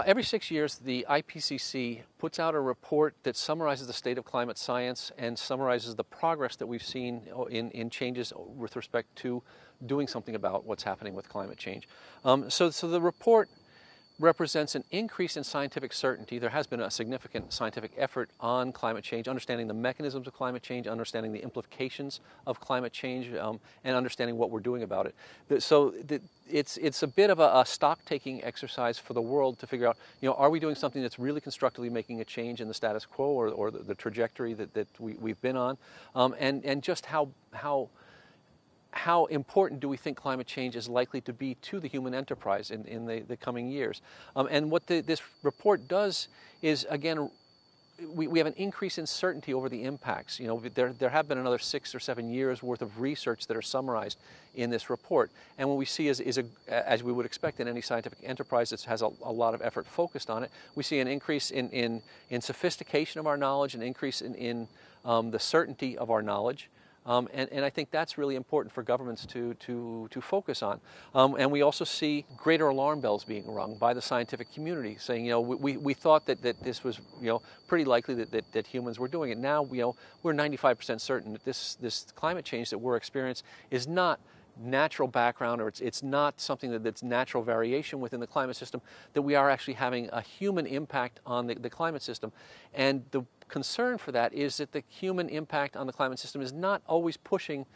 Every six years, the IPCC puts out a report that summarizes the state of climate science and summarizes the progress that we've seen in, in changes with respect to doing something about what's happening with climate change. Um, so, so the report represents an increase in scientific certainty. There has been a significant scientific effort on climate change, understanding the mechanisms of climate change, understanding the implications of climate change, um, and understanding what we're doing about it. So it's, it's a bit of a, a stock-taking exercise for the world to figure out, you know, are we doing something that's really constructively making a change in the status quo or, or the, the trajectory that, that we, we've been on, um, and, and just how, how how important do we think climate change is likely to be to the human enterprise in, in the, the coming years? Um, and what the, this report does is, again, we, we have an increase in certainty over the impacts. You know, there, there have been another six or seven years worth of research that are summarized in this report. And what we see is, is a, as we would expect in any scientific enterprise that has a, a, lot of effort focused on it, we see an increase in, in, in sophistication of our knowledge, an increase in, in um, the certainty of our knowledge. Um, and, and, I think that's really important for governments to, to, to focus on. Um, and we also see greater alarm bells being rung by the scientific community saying, you know, we, we thought that, that this was, you know, pretty likely that, that, that humans were doing it. Now, you know, we're 95% certain that this, this climate change that we're experiencing is not natural background or it's, it's not something that, that's natural variation within the climate system, that we are actually having a human impact on the, the climate system. And the concern for that is that the human impact on the climate system is not always pushing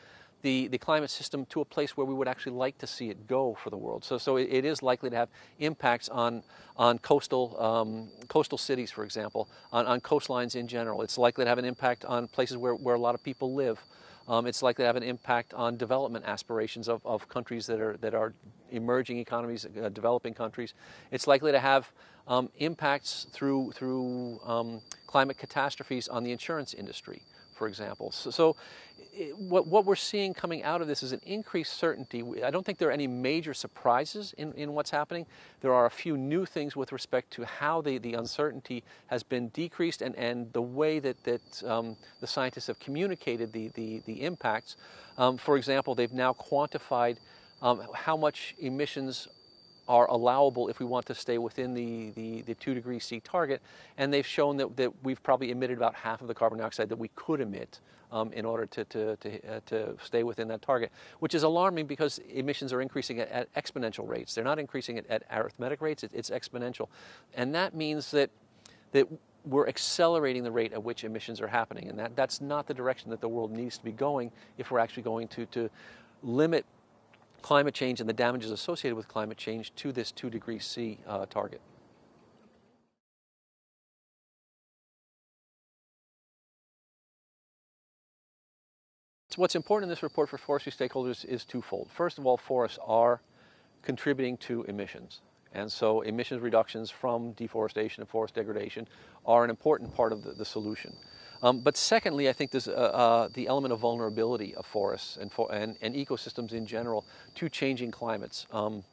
the, the climate system to a place where we would actually like to see it go for the world. So, so it, it is likely to have impacts on, on coastal, um, coastal cities, for example, on, on coastlines in general. It's likely to have an impact on places where, where a lot of people live. Um, it's likely to have an impact on development aspirations of, of countries that are, that are emerging economies, uh, developing countries. It's likely to have um, impacts through, through um, climate catastrophes on the insurance industry, for example. So, so it, what, what we're seeing coming out of this is an increased certainty. I don't think there are any major surprises in, in what's happening. There are a few new things with respect to how the, the uncertainty has been decreased and, and the way that, that um, the scientists have communicated the, the, the impacts. Um, for example, they've now quantified um, how much emissions are allowable if we want to stay within the, the, the, 2 degrees C target. And they've shown that, that we've probably emitted about half of the carbon dioxide that we could emit um, in order to, to, to, uh, to, stay within that target, which is alarming because emissions are increasing at, at exponential rates. They're not increasing at, at arithmetic rates, it, it's exponential. And that means that, that we're accelerating the rate at which emissions are happening. And that, that's not the direction that the world needs to be going if we're actually going to, to limit climate change and the damages associated with climate change to this 2 degrees C uh, target. what's important in this report for forestry stakeholders is twofold. First of all, forests are contributing to emissions. And so emissions reductions from deforestation and forest degradation are an important part of the, the solution. Um, but secondly, I think there's uh, uh, the element of vulnerability of forests and, for, and, and, ecosystems in general to changing climates um,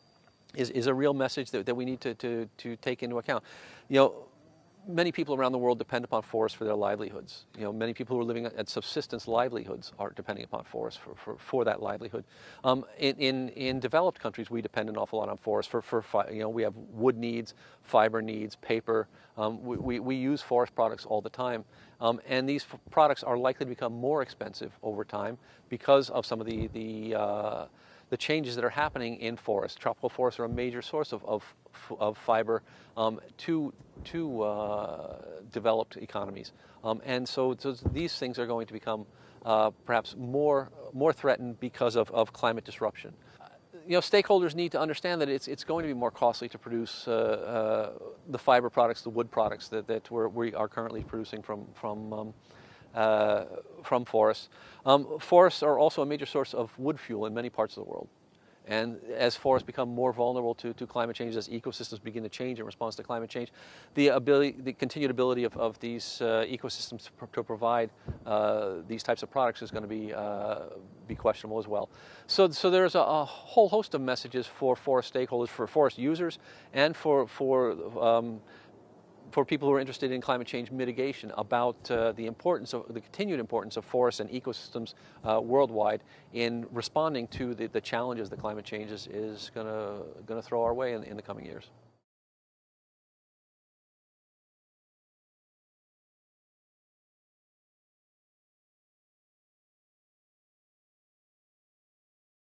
is, is a real message that, that we need to, to, to take into account. You know, many people around the world depend upon forests for their livelihoods. You know, many people who are living at subsistence livelihoods are depending upon forests for, for, for that livelihood. Um, in, in, in, developed countries, we depend an awful lot on forests for, for, you know, we have wood needs, fiber needs, paper. Um, we, we, we, use forest products all the time. Um, and these products are likely to become more expensive over time because of some of the, the uh, the changes that are happening in forests. Tropical forests are a major source of, of, of fiber um, to, to uh, developed economies. Um, and so, so, these things are going to become uh, perhaps more, more threatened because of, of climate disruption you know, stakeholders need to understand that it's, it's going to be more costly to produce uh, uh, the fiber products, the wood products that, that we're, we are currently producing from, from um, uh, from forests. Um, forests are also a major source of wood fuel in many parts of the world. And as forests become more vulnerable to, to climate change, as ecosystems begin to change in response to climate change, the ability, the continued ability of, of these uh, ecosystems to, to provide uh, these types of products is going to be uh, be questionable as well. So, so there's a, a, whole host of messages for forest stakeholders, for forest users, and for for um, for people who are interested in climate change mitigation about uh, the importance of the continued importance of forests and ecosystems uh, worldwide in responding to the, the challenges that climate change is, is going to throw our way in, in the coming years.